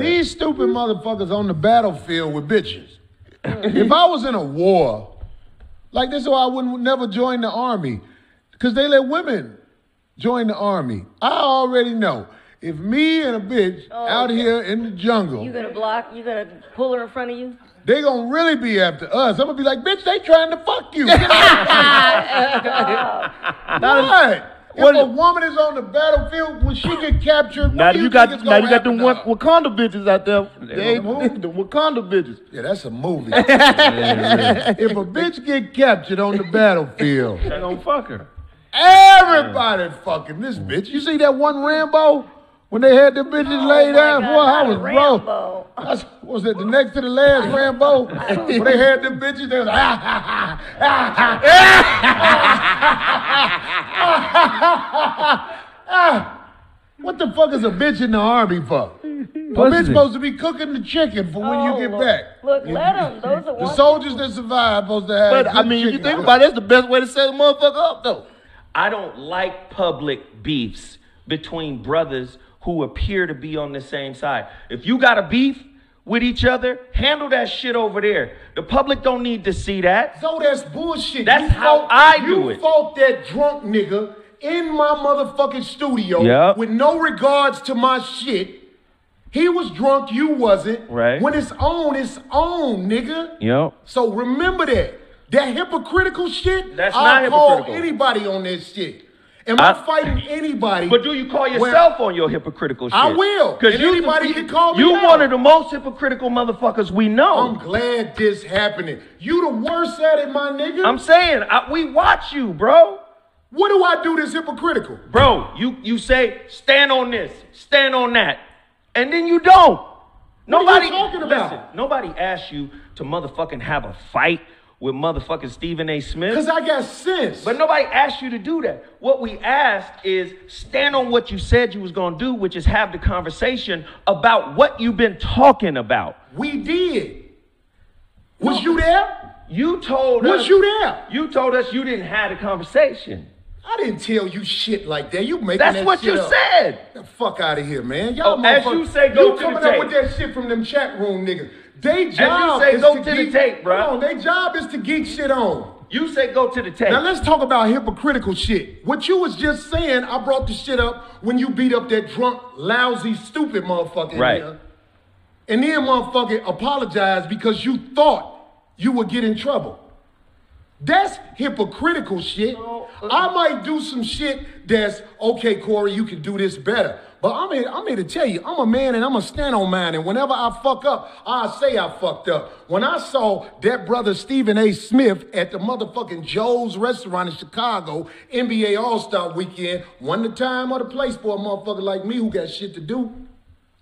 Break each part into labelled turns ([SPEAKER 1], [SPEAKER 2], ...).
[SPEAKER 1] These stupid motherfuckers on the battlefield with bitches. if I was in a war, like this, why I wouldn't never join the army, because they let women join the army. I already know. If me and a bitch
[SPEAKER 2] Oh,
[SPEAKER 1] out
[SPEAKER 2] okay.
[SPEAKER 1] here in the jungle,
[SPEAKER 2] You gonna block? You gonna pull her in front of you?
[SPEAKER 1] they gonna really be after us. I'm gonna be like, bitch, they trying to fuck you. what?
[SPEAKER 3] What-
[SPEAKER 1] if a woman is on the battlefield, when she get captured,
[SPEAKER 3] Now
[SPEAKER 1] what do
[SPEAKER 3] you
[SPEAKER 1] think
[SPEAKER 3] got
[SPEAKER 1] is
[SPEAKER 3] now
[SPEAKER 1] gonna
[SPEAKER 3] you got them
[SPEAKER 1] happen
[SPEAKER 3] Wa-
[SPEAKER 1] to her?
[SPEAKER 3] Wakanda bitches out there. They,
[SPEAKER 1] gonna
[SPEAKER 3] the Wakanda bitches.
[SPEAKER 1] Yeah, that's a movie. if a bitch get captured on the battlefield,
[SPEAKER 3] They gonna fuck her.
[SPEAKER 1] everybody fucking this bitch. You see that one Rambo when they had the bitches laid out?
[SPEAKER 2] God,
[SPEAKER 1] Boy, I was
[SPEAKER 2] Rambo.
[SPEAKER 1] bro. That's, was it the next to the last Rambo? when they had them bitches, they was like, ah, ha, ha, ah, ha. Ah, What the fuck is a bitch in the army for? A bitch
[SPEAKER 3] Pussy.
[SPEAKER 1] supposed to be cooking the chicken for when
[SPEAKER 2] Oh,
[SPEAKER 1] you get
[SPEAKER 2] Lord.
[SPEAKER 1] back.
[SPEAKER 2] Look, let 'em. Those are
[SPEAKER 1] The
[SPEAKER 2] one-
[SPEAKER 1] soldiers that survive supposed to have.
[SPEAKER 3] But I
[SPEAKER 1] mean,
[SPEAKER 3] mean, you think about it, that's the best way to set a motherfucker up, though.
[SPEAKER 4] I don't like public beefs between brothers who appear to be on the same side. If you got a beef with each other, handle that shit over there. The public don't need to see that.
[SPEAKER 1] So that's bullshit.
[SPEAKER 4] That's
[SPEAKER 1] You
[SPEAKER 4] how
[SPEAKER 1] fought-
[SPEAKER 4] I
[SPEAKER 1] you
[SPEAKER 4] do it.
[SPEAKER 1] fought that drunk nigga in my motherfucking studio
[SPEAKER 4] Yep.
[SPEAKER 1] with no regards to my shit. He was drunk, you wasn't.
[SPEAKER 4] Right.
[SPEAKER 1] When it's on, it's on, nigga.
[SPEAKER 4] Yep.
[SPEAKER 1] So remember that. That hypocritical shit,
[SPEAKER 4] That's
[SPEAKER 1] I'll
[SPEAKER 4] not
[SPEAKER 1] call
[SPEAKER 4] hypocritical.
[SPEAKER 1] anybody on that shit. Am I,
[SPEAKER 4] I-
[SPEAKER 1] fighting anybody?
[SPEAKER 4] But do you call yourself on your hypocritical shit?
[SPEAKER 1] I will.
[SPEAKER 4] Because
[SPEAKER 1] And
[SPEAKER 4] you
[SPEAKER 1] anybody can call me
[SPEAKER 4] You
[SPEAKER 1] out.
[SPEAKER 4] one of the most hypocritical motherfuckers we know.
[SPEAKER 1] I'm glad this happening. You the worst at it, my nigga.
[SPEAKER 4] I'm saying I, we watch you, bro.
[SPEAKER 1] what do I do that's hypocritical?
[SPEAKER 4] Bro, you you say stand on this, stand on that, and then you don't.
[SPEAKER 1] What are
[SPEAKER 4] Nobody
[SPEAKER 1] you talking about?
[SPEAKER 4] Listen, nobody asked you to motherfucking have a fight with motherfucking Stephen A. Smith.
[SPEAKER 1] Because I got sense.
[SPEAKER 4] But nobody asked you to do that. What we asked is stand on what you said you was gonna do, which is have the conversation about what you've been talking about.
[SPEAKER 1] we did. Was you there?
[SPEAKER 4] You told
[SPEAKER 1] Was
[SPEAKER 4] us Was
[SPEAKER 1] you there?
[SPEAKER 4] You told us you didn't have a conversation.
[SPEAKER 1] I didn't tell you shit like that. You making
[SPEAKER 4] That's
[SPEAKER 1] that
[SPEAKER 4] what you
[SPEAKER 1] up.
[SPEAKER 4] said.
[SPEAKER 1] The fuck out of here, man. Oh, Y'all
[SPEAKER 4] Oh, as
[SPEAKER 1] motherfuckers-
[SPEAKER 4] you say, go
[SPEAKER 1] you
[SPEAKER 4] to the
[SPEAKER 1] coming up
[SPEAKER 4] tape.
[SPEAKER 1] with that shit from them chat room niggas. They job
[SPEAKER 4] say,
[SPEAKER 1] is
[SPEAKER 4] go
[SPEAKER 1] to,
[SPEAKER 4] to the
[SPEAKER 1] geek,
[SPEAKER 4] tape.
[SPEAKER 1] Hold on, their job is to geek shit on.
[SPEAKER 4] You said go to the tape.
[SPEAKER 1] Now let's talk about hypocritical shit. What you was just saying, I brought the shit up when you beat up that drunk, lousy, stupid motherfucker.
[SPEAKER 4] Right.
[SPEAKER 1] here. And then motherfucker apologized because you thought you would get in trouble. That's hypocritical shit. Uh, I might do some shit that's okay, Corey, you can do this better. But I'm here, I'm here to tell you, I'm a man and I'm gonna stand on mine. And whenever I fuck up, I say I fucked up. When I saw that brother Stephen A. Smith at the motherfucking Joe's restaurant in Chicago, NBA All-Star weekend, one the time or the place for a motherfucker like me who got shit to do.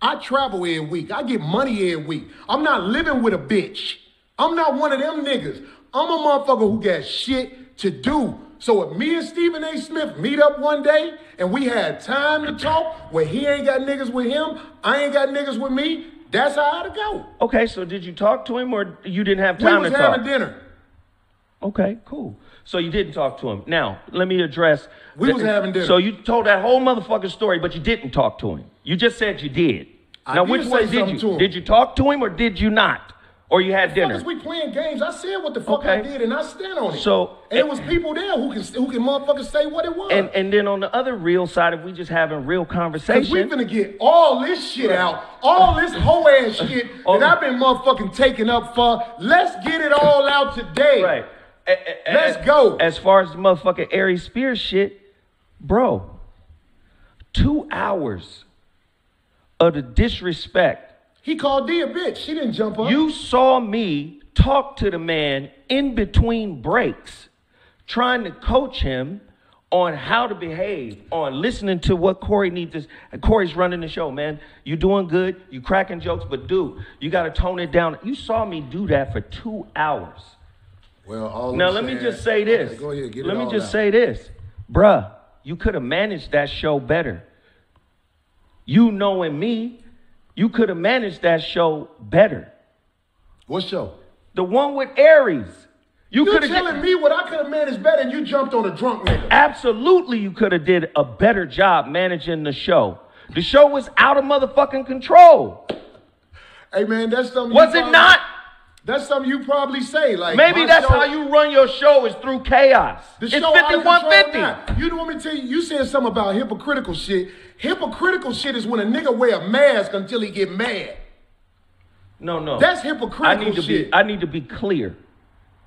[SPEAKER 1] I travel every week. I get money every week. I'm not living with a bitch. I'm not one of them niggas. I'm a motherfucker who got shit to do. So if me and Stephen A. Smith meet up one day and we had time to talk where he ain't got niggas with him, I ain't got niggas with me, that's how it'll go.
[SPEAKER 4] okay, so did you talk to him or you didn't have time to?
[SPEAKER 1] We was
[SPEAKER 4] to
[SPEAKER 1] having
[SPEAKER 4] talk?
[SPEAKER 1] dinner.
[SPEAKER 4] Okay, cool. So you didn't talk to him. Now, let me address.
[SPEAKER 1] We was having dinner.
[SPEAKER 4] So you told that whole motherfucking story, but you didn't talk to him. You just said you did.
[SPEAKER 1] I
[SPEAKER 4] now,
[SPEAKER 1] did
[SPEAKER 4] which
[SPEAKER 1] say
[SPEAKER 4] one did you?
[SPEAKER 1] to him.
[SPEAKER 4] Did you talk to him or did you not? Or you had dinner?
[SPEAKER 1] We playing games. I said what the fuck I did and I stand on it.
[SPEAKER 4] So-
[SPEAKER 1] and it was people there who can who can motherfuckers say what it was.
[SPEAKER 4] And and then on the other real side, if we just having real
[SPEAKER 1] Cause
[SPEAKER 4] we're
[SPEAKER 1] gonna get all this shit out, all this whole ass shit
[SPEAKER 4] Oh.
[SPEAKER 1] that I've been motherfucking taking up for. Let's get it all out today.
[SPEAKER 4] right? A- a-
[SPEAKER 1] Let's
[SPEAKER 4] as-
[SPEAKER 1] go.
[SPEAKER 4] As far as the motherfucking Aries Spears shit, bro, two hours of the disrespect.
[SPEAKER 1] He called D a bitch. She didn't jump up.
[SPEAKER 4] You saw me talk to the man in between breaks, trying to coach him on how to behave, on listening to what Corey needs to. Corey's running the show, man. You doing good, you cracking jokes, but dude, you gotta tone it down. You saw me do that for two hours.
[SPEAKER 1] well, all
[SPEAKER 4] Now
[SPEAKER 1] I'm
[SPEAKER 4] let me just say this.
[SPEAKER 1] Okay, go ahead, get it
[SPEAKER 4] let me
[SPEAKER 1] all
[SPEAKER 4] just
[SPEAKER 1] out.
[SPEAKER 4] say this. Bruh, you could have managed that show better. You knowing me, you could have managed that show better.
[SPEAKER 1] What show?
[SPEAKER 4] The one with Aries. You could have
[SPEAKER 1] telling me what I could have managed better, and you jumped on a drunk nigga.
[SPEAKER 4] absolutely you could have did a better job managing the show. The show was out of motherfucking control.
[SPEAKER 1] Hey man, that's something.
[SPEAKER 4] Was it not?
[SPEAKER 1] That's something you probably say. Like
[SPEAKER 4] Maybe that's
[SPEAKER 1] show-
[SPEAKER 4] how you run your show is through chaos.
[SPEAKER 1] The
[SPEAKER 4] it's
[SPEAKER 1] show out of control
[SPEAKER 4] 5150.
[SPEAKER 1] now. You know what me tell you? You said something about hypocritical shit. Hypocritical shit is when a nigga wear a mask until he get mad.
[SPEAKER 4] No, no.
[SPEAKER 1] That's hypocritical I
[SPEAKER 4] need to
[SPEAKER 1] shit.
[SPEAKER 4] be I need to be clear.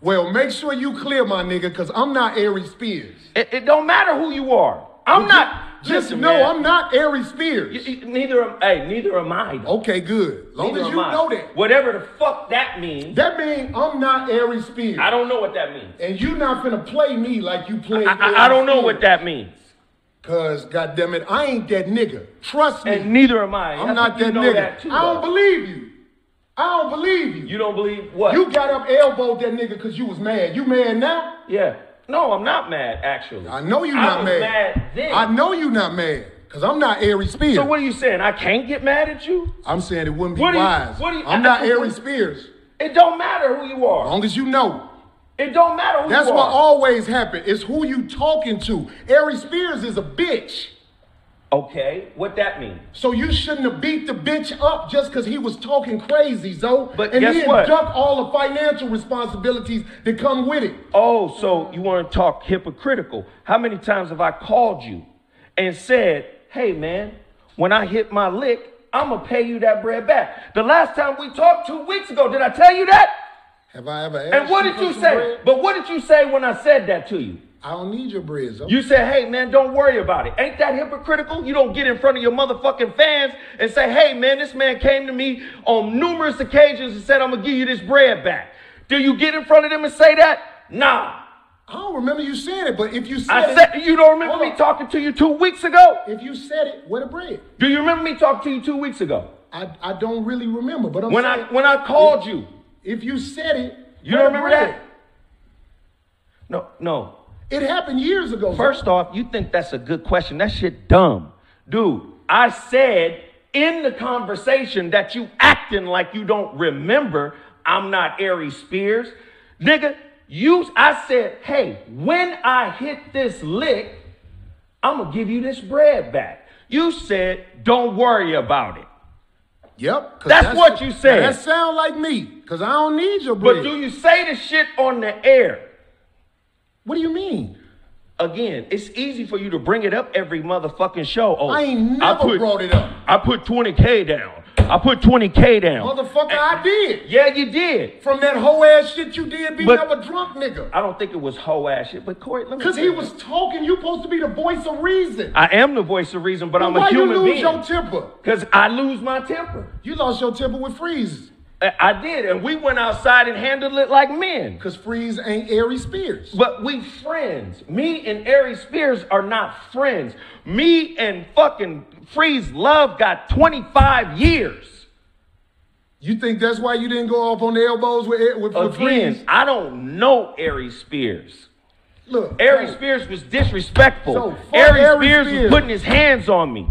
[SPEAKER 1] well, make sure you clear, my nigga, because I'm not Aries Spears.
[SPEAKER 4] It, it don't matter who you are. I'm not
[SPEAKER 1] Just
[SPEAKER 4] listen,
[SPEAKER 1] know
[SPEAKER 4] man.
[SPEAKER 1] I'm not Aries Spears.
[SPEAKER 4] Y- y- Neither am hey, neither am I. though.
[SPEAKER 1] okay, good. Long
[SPEAKER 4] Neither
[SPEAKER 1] as you
[SPEAKER 4] I.
[SPEAKER 1] know that.
[SPEAKER 4] Whatever the fuck that means,
[SPEAKER 1] That means I'm not Aries Spears.
[SPEAKER 4] I don't know what that means.
[SPEAKER 1] and you're not gonna play me like you play.
[SPEAKER 4] I, I, I don't know what that means.
[SPEAKER 1] Cause goddamn it, I ain't that nigga. Trust me.
[SPEAKER 4] And neither am I.
[SPEAKER 1] I'm
[SPEAKER 4] I
[SPEAKER 1] not that nigga.
[SPEAKER 4] that too,
[SPEAKER 1] I don't
[SPEAKER 4] though.
[SPEAKER 1] believe you. I don't believe you.
[SPEAKER 4] You don't believe what?
[SPEAKER 1] You got up elbowed that nigga because you was mad. You mad now?
[SPEAKER 4] yeah. No, I'm not mad actually.
[SPEAKER 1] I know
[SPEAKER 4] you're
[SPEAKER 1] not mad.
[SPEAKER 4] mad then.
[SPEAKER 1] I know you're not mad. Cause I'm not Aries Spears.
[SPEAKER 4] So what are you saying? I can't get mad at you?
[SPEAKER 1] I'm saying it wouldn't be
[SPEAKER 4] What you-
[SPEAKER 1] wise.
[SPEAKER 4] what you-
[SPEAKER 1] I'm not
[SPEAKER 4] I-
[SPEAKER 1] Aries Spears.
[SPEAKER 4] It don't matter who you are.
[SPEAKER 1] As long as you know.
[SPEAKER 4] It don't matter who
[SPEAKER 1] That's what always happens. It's who you talking to. Aries Spears is a bitch.
[SPEAKER 4] Okay, what that mean?
[SPEAKER 1] So you shouldn't have beat the bitch up just because he was talking crazy, Zo.
[SPEAKER 4] But
[SPEAKER 1] and
[SPEAKER 4] guess
[SPEAKER 1] then
[SPEAKER 4] what?
[SPEAKER 1] duck all the financial responsibilities that come with it.
[SPEAKER 4] Oh, so you want to talk hypocritical? How many times have I called you and said, "Hey, man, when I hit my lick, I'm gonna pay you that bread back"? The last time we talked two weeks ago, did I tell you that?
[SPEAKER 1] Have I ever asked
[SPEAKER 4] And what
[SPEAKER 1] you
[SPEAKER 4] did you say?
[SPEAKER 1] bread?
[SPEAKER 4] But what did you say when I said that to you?
[SPEAKER 1] I don't need your bread,
[SPEAKER 4] You said, hey man, don't worry about it. Ain't that hypocritical? You don't get in front of your motherfucking fans and say, hey man, this man came to me on numerous occasions and said, I'm gonna give you this bread back. Do you get in front of them and say that? Nah.
[SPEAKER 1] I don't remember you saying it, but if you said
[SPEAKER 4] I
[SPEAKER 1] it,
[SPEAKER 4] you don't remember me
[SPEAKER 1] on.
[SPEAKER 4] talking to you two weeks ago?
[SPEAKER 1] if you said it, where the bread?
[SPEAKER 4] Do you remember me talking to you two weeks ago?
[SPEAKER 1] I, I don't really remember, but I'm
[SPEAKER 4] When
[SPEAKER 1] saying,
[SPEAKER 4] I when I called you.
[SPEAKER 1] if you said it,
[SPEAKER 4] You don't remember
[SPEAKER 1] bread?
[SPEAKER 4] that? No, no.
[SPEAKER 1] It happened years ago.
[SPEAKER 4] First off, you think that's a good question. That shit dumb. Dude, I said in the conversation that you acting like you don't remember I'm not Aries Spears. Nigga, you I said, hey, when I hit this lick, I'm gonna give you this bread back. You said, don't worry about it.
[SPEAKER 1] Yep. 'cause
[SPEAKER 4] That's what you said.
[SPEAKER 1] That sound like me, because I don't need your bread.
[SPEAKER 4] But do you say the shit on the air?
[SPEAKER 1] What do you mean?
[SPEAKER 4] Again, it's easy for you to bring it up every motherfucking show. Oh,
[SPEAKER 1] I ain't never
[SPEAKER 4] put-
[SPEAKER 1] brought it up.
[SPEAKER 4] I put 20K down. I put 20K down.
[SPEAKER 1] Motherfucker, I did.
[SPEAKER 4] Yeah, you did.
[SPEAKER 1] From that whole ass shit you did beating
[SPEAKER 4] But-
[SPEAKER 1] up a drunk nigga.
[SPEAKER 4] I don't think it was hoe ass shit, but Corey, let me
[SPEAKER 1] Because he was talking, you supposed to be the voice of reason.
[SPEAKER 4] I am the voice of reason, but I'm a human being.
[SPEAKER 1] Why you lose
[SPEAKER 4] being.
[SPEAKER 1] your temper?
[SPEAKER 4] Because I lose my temper.
[SPEAKER 1] You lost your temper with Freeze.
[SPEAKER 4] I- did, and we went outside and handled it like men.
[SPEAKER 1] Because Freeze ain't Aries Spears.
[SPEAKER 4] But we friends. Me and Aries Spears are not friends. Me and fucking Freeze Love got 25 years.
[SPEAKER 1] You think that's why you didn't go off on the elbows with, with, with
[SPEAKER 4] Again,
[SPEAKER 1] Freeze?
[SPEAKER 4] I don't know Aries Spears.
[SPEAKER 1] Look.
[SPEAKER 4] Ari
[SPEAKER 1] so-
[SPEAKER 4] Spears was disrespectful.
[SPEAKER 1] So, Aries
[SPEAKER 4] Spears
[SPEAKER 1] Spears.
[SPEAKER 4] was putting his hands on me.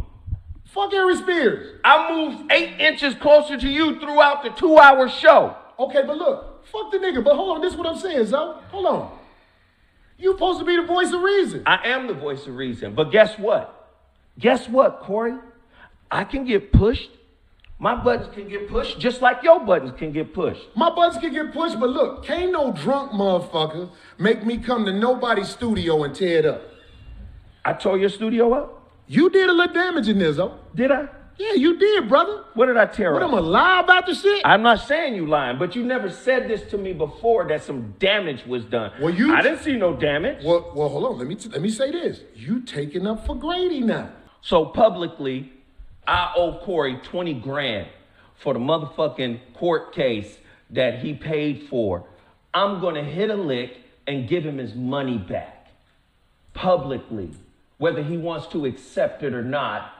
[SPEAKER 1] Fuck Aries Spears.
[SPEAKER 4] I moved eight inches closer to you throughout the two hour show.
[SPEAKER 1] Okay, but look, fuck the nigga. But hold on, this is what I'm saying, Zo. Hold on. You supposed to be the voice of reason.
[SPEAKER 4] I am the voice of reason. But guess what? Guess what, Corey? I can get pushed. My buttons can get pushed just like your buttons can get pushed.
[SPEAKER 1] My buttons can get pushed, but look, can't no drunk motherfucker make me come to nobody's studio and tear it up.
[SPEAKER 4] I tore your studio up?
[SPEAKER 1] You did a little damage in this, though.
[SPEAKER 4] Did I?
[SPEAKER 1] Yeah, you did, brother.
[SPEAKER 4] What did I tear
[SPEAKER 1] What
[SPEAKER 4] up?
[SPEAKER 1] am I lie about the shit?
[SPEAKER 4] I'm not saying you lying, but you never said this to me before that some damage was done.
[SPEAKER 1] Well, you-
[SPEAKER 4] I didn't see no damage.
[SPEAKER 1] well, well, hold on. Let me t- let me say this. You taking up for Grady now.
[SPEAKER 4] So publicly, I owe Corey 20 grand for the motherfucking court case that he paid for. I'm gonna hit a lick and give him his money back. Publicly. Whether he wants to accept it or not,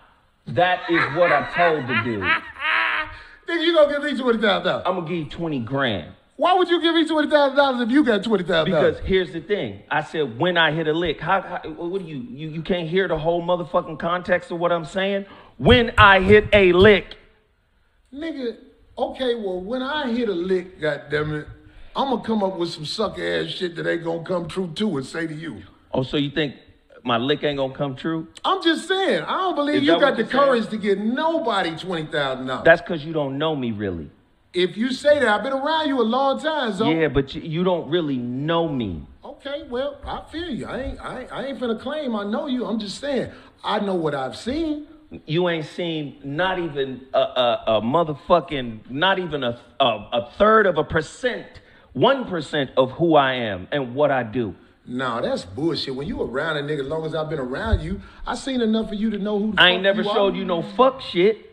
[SPEAKER 4] that is what I'm told the dude.
[SPEAKER 1] Nigga, you gonna give me twenty thousand dollars?
[SPEAKER 4] I'm gonna give you 20 grand.
[SPEAKER 1] Why would you give me twenty thousand dollars if you got twenty thousand
[SPEAKER 4] Because here's the thing. I said when I hit a lick. How, how what do you, you you can't hear the whole motherfucking context of what I'm saying? When I hit a lick.
[SPEAKER 1] Nigga, okay, well, when I hit a lick, goddammit, I'm gonna come up with some sucker ass shit that ain't gonna come true too and say to you.
[SPEAKER 4] Oh, so you think my lick ain't gonna come true?
[SPEAKER 1] I'm just saying, I don't believe
[SPEAKER 4] Is
[SPEAKER 1] you
[SPEAKER 4] that
[SPEAKER 1] got
[SPEAKER 4] what
[SPEAKER 1] the
[SPEAKER 4] you're
[SPEAKER 1] courage to get nobody twenty thousand dollars.
[SPEAKER 4] That's because you don't know me really.
[SPEAKER 1] If you say that, I've been around you a long time, so
[SPEAKER 4] Yeah, but you, you don't really know me.
[SPEAKER 1] okay, well, I feel you. I ain't, I ain't, I ain't finna claim I know you. I'm just saying I know what I've seen.
[SPEAKER 4] You ain't seen not even a, a, a motherfucking, not even a, a, a third of a percent, 1% of who I am and what I do.
[SPEAKER 1] Nah, that's bullshit. When you around a nigga, as long as I've been around you, I seen enough of you to know who. The
[SPEAKER 4] I ain't never
[SPEAKER 1] you
[SPEAKER 4] showed
[SPEAKER 1] are.
[SPEAKER 4] you no fuck shit.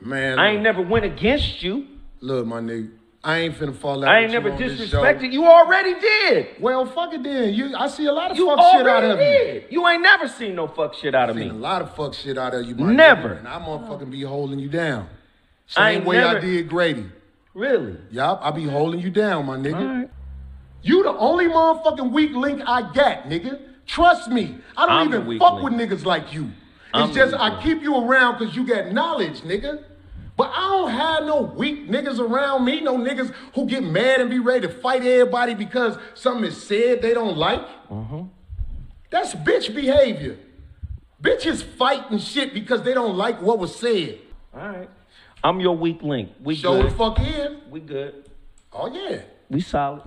[SPEAKER 1] Man,
[SPEAKER 4] I ain't
[SPEAKER 1] look,
[SPEAKER 4] never went against you.
[SPEAKER 1] look, my nigga. I ain't finna fall out.
[SPEAKER 4] I ain't
[SPEAKER 1] you
[SPEAKER 4] never disrespected. You already did.
[SPEAKER 1] Well, fuck it then. You, I see a lot of
[SPEAKER 4] You
[SPEAKER 1] fuck shit out of you.
[SPEAKER 4] did. You ain't never seen no fuck shit out of me.
[SPEAKER 1] Seen a lot of fuck shit out of you, my
[SPEAKER 4] Never.
[SPEAKER 1] nigga, and I'm fucking be holding you down. Same
[SPEAKER 4] ain't
[SPEAKER 1] way I did Grady.
[SPEAKER 4] Really?
[SPEAKER 1] Yup, I be holding you down, my nigga. You the only motherfucking weak link I got, nigga. Trust me. I don't
[SPEAKER 4] I'm
[SPEAKER 1] even fuck
[SPEAKER 4] link.
[SPEAKER 1] with niggas like you. It's
[SPEAKER 4] I'm
[SPEAKER 1] just I
[SPEAKER 4] link.
[SPEAKER 1] keep you around because you got knowledge, nigga. But I don't have no weak niggas around me, no niggas who get mad and be ready to fight everybody because something is said they don't like.
[SPEAKER 4] Mm-hmm.
[SPEAKER 1] That's bitch behavior. Bitches fight and shit because they don't like what was said.
[SPEAKER 4] All right. I'm your weak link. We
[SPEAKER 1] Show the fuck in.
[SPEAKER 4] We good.
[SPEAKER 1] Oh yeah.
[SPEAKER 4] We solid.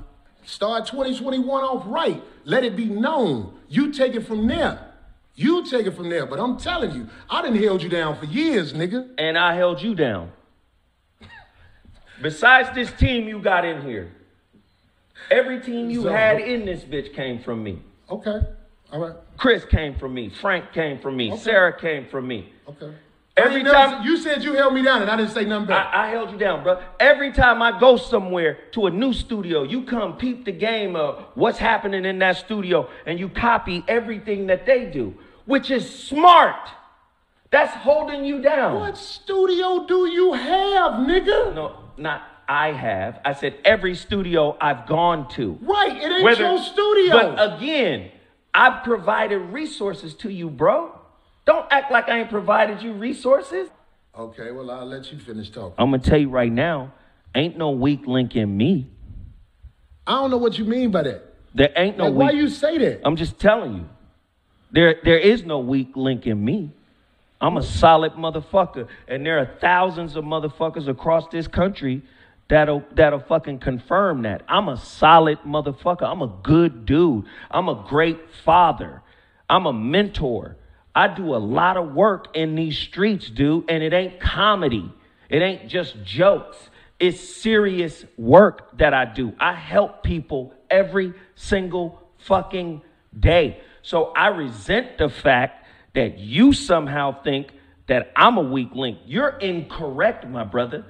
[SPEAKER 1] Start 2021 off right. Let it be known. You take it from there. You take it from there. But I'm telling you, I didn't held you down for years, nigga.
[SPEAKER 4] And I held you down. Besides this team you got in here, every team you
[SPEAKER 1] So-
[SPEAKER 4] had in this bitch came from me.
[SPEAKER 1] Okay. All right.
[SPEAKER 4] Chris came from me. Frank came from me.
[SPEAKER 1] Okay.
[SPEAKER 4] Sarah came from me.
[SPEAKER 1] Okay.
[SPEAKER 4] Every time-
[SPEAKER 1] you said you held me down and I didn't say nothing back.
[SPEAKER 4] I, I held you down, bro. Every time I go somewhere to a new studio, you come peep the game of what's happening in that studio and you copy everything that they do, which is smart. That's holding you down.
[SPEAKER 1] what studio do you have, nigga?
[SPEAKER 4] No, not I have. I said every studio I've gone to.
[SPEAKER 1] Right, it ain't
[SPEAKER 4] Whether-
[SPEAKER 1] your studio.
[SPEAKER 4] But again, I've provided resources to you, bro. Don't act like I ain't provided you resources.
[SPEAKER 1] okay, well, I'll let you finish talking.
[SPEAKER 4] I'm gonna tell you right now, ain't no weak link in me.
[SPEAKER 1] I don't know what you mean by that.
[SPEAKER 4] There ain't no
[SPEAKER 1] Like,
[SPEAKER 4] weak.
[SPEAKER 1] why you say that?
[SPEAKER 4] I'm just telling you. There there is no weak link in me. I'm a solid motherfucker. And there are thousands of motherfuckers across this country that'll that'll fucking confirm that. I'm a solid motherfucker. I'm a good dude. I'm a great father. I'm a mentor. I do a lot of work in these streets, dude, and it ain't comedy. It ain't just jokes. It's serious work that I do. I help people every single fucking day. So I resent the fact that you somehow think that I'm a weak link. You're incorrect, my brother.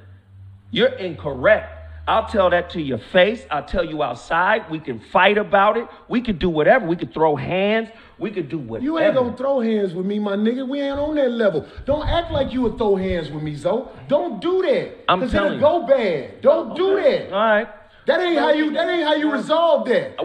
[SPEAKER 4] You're incorrect. I'll tell that to your face. I'll tell you outside. We can fight about it. We can do whatever. We can throw hands. We could do whatever.
[SPEAKER 1] You ain't gonna throw hands with me, my nigga. We ain't on that level. Don't act like you would throw hands with me, Zo. Don't do that.
[SPEAKER 4] I'm
[SPEAKER 1] Cause
[SPEAKER 4] telling
[SPEAKER 1] it'll
[SPEAKER 4] you.
[SPEAKER 1] go bad. Don't do that.
[SPEAKER 4] All right.
[SPEAKER 1] That ain't how you. That ain't how you resolve that.